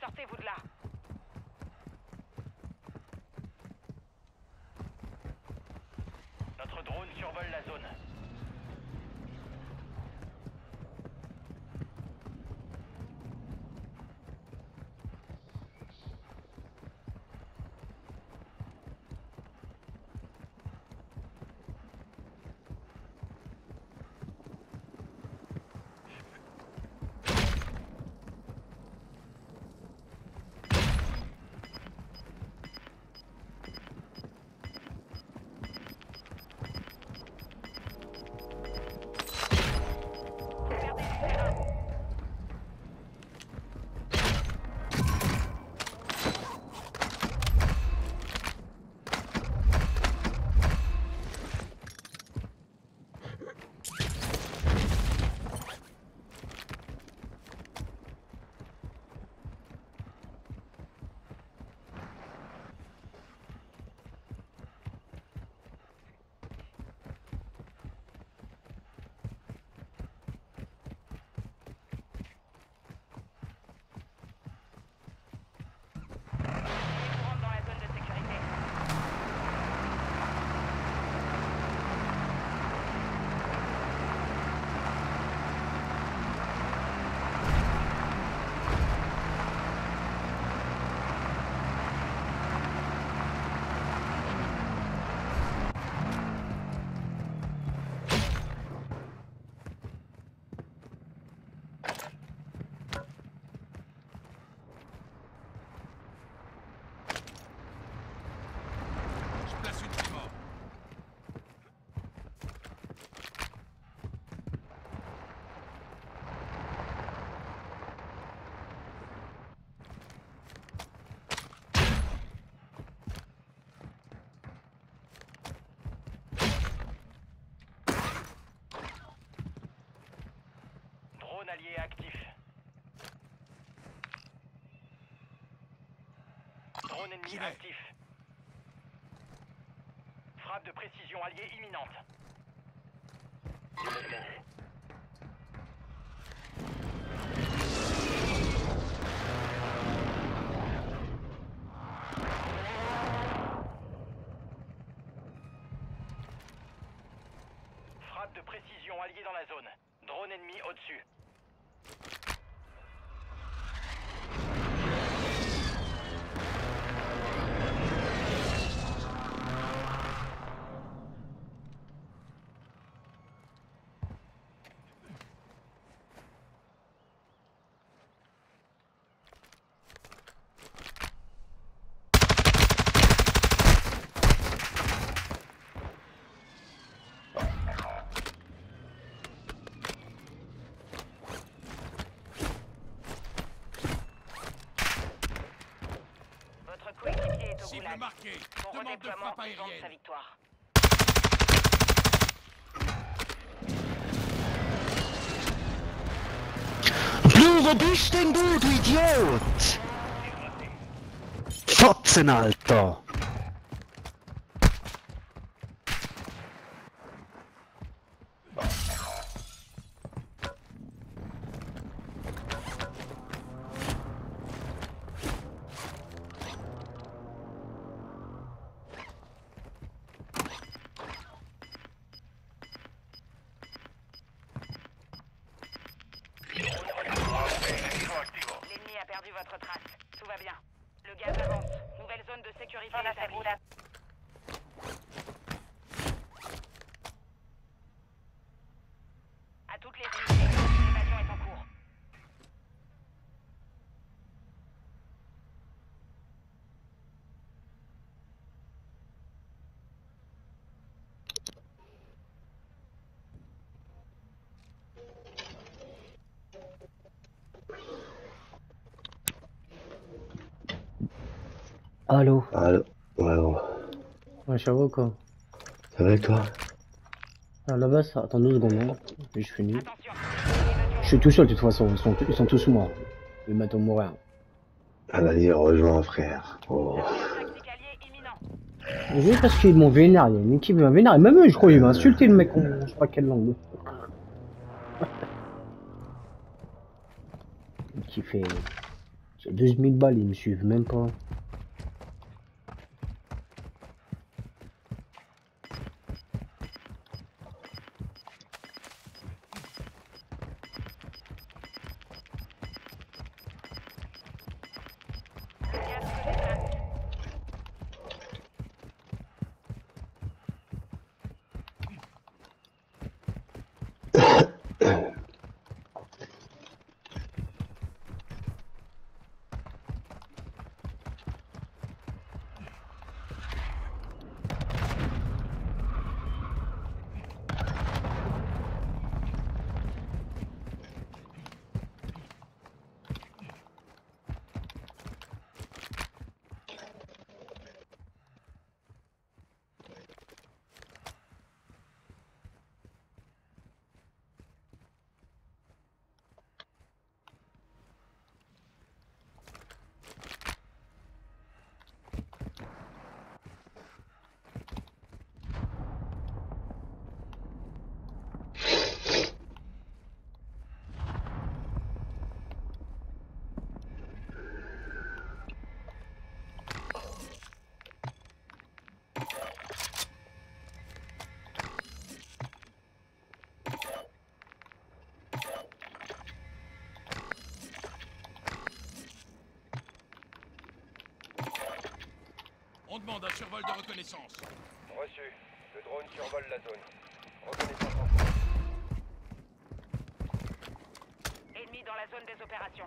Sortez-vous de là. Ennemi actif. Frappe de précision alliée imminente. Frappe de précision alliée dans la zone. Drone ennemi au-dessus. Demande de frappe vante sa aérienne. victoire. Wo bist denn du, du Idiot? Fotzen, Alter! Nouvelle zone de Allô Allô Ouais, bon. Ouais, ça va quoi Ça va et toi? Alors là-bas, ça... attends deux secondes, hein. je finis. Je suis tout seul de toute façon, ils sont, ils sont tous morts. Le matin mourir. Ah, bah, Allez, rejoins frère. Oh. Oui, parce qu'ils m'ont vénère, il y a une équipe qui m'a vénère, même eux, je crois, ils m'ont insulté le mec, on... je sais pas quelle langue. qui fait... 2000 balles, ils me suivent même pas. demande un survol de reconnaissance. Reçu. Le drone survole la zone. Reconnaissance en cours. Ennemi dans la zone des opérations.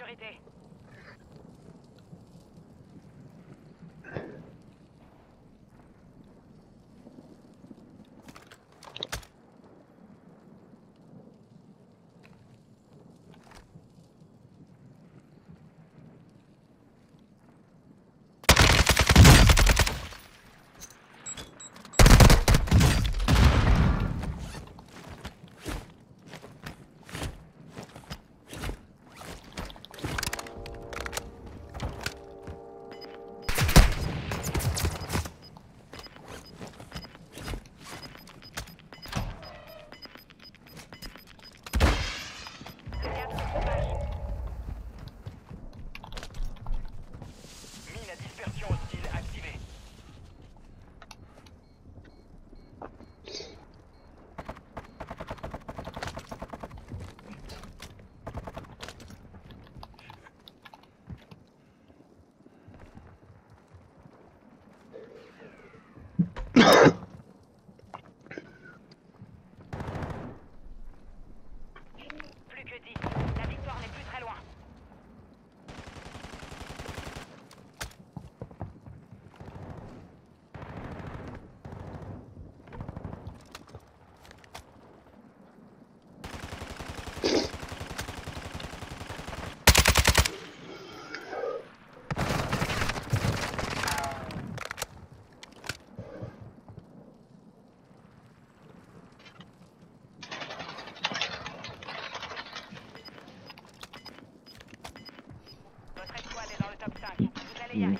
sécurité. 嗯。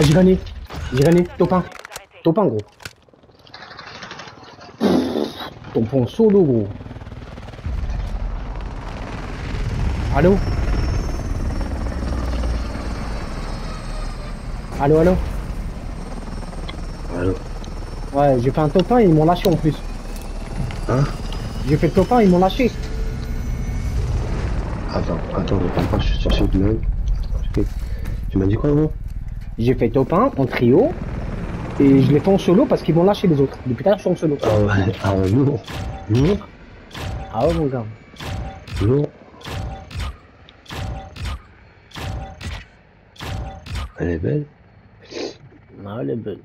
Ah, j'ai gagné. J'ai gagné. Top 1. Vous arrêtez. Top 1, gros. 1 solo, gros. Allô? Allô, allô? Allô? Ouais, j'ai fait un top 1 et ils m'ont lâché en plus. Hein? J'ai fait top 1 ils m'ont lâché. Attends, attends, je comprends pas, je suis sur ce. Tu m'as dit quoi, gros? J'ai fait top 1 en trio. Et je l'ai fait en solo parce qu'ils m'ont lâché les autres. Depuis tard, je suis en solo. Ah ouais, ah ouais, lourd. Lourd, Ah ouais, mon gars. lourd. Elle est belle. Ah, elle est belle.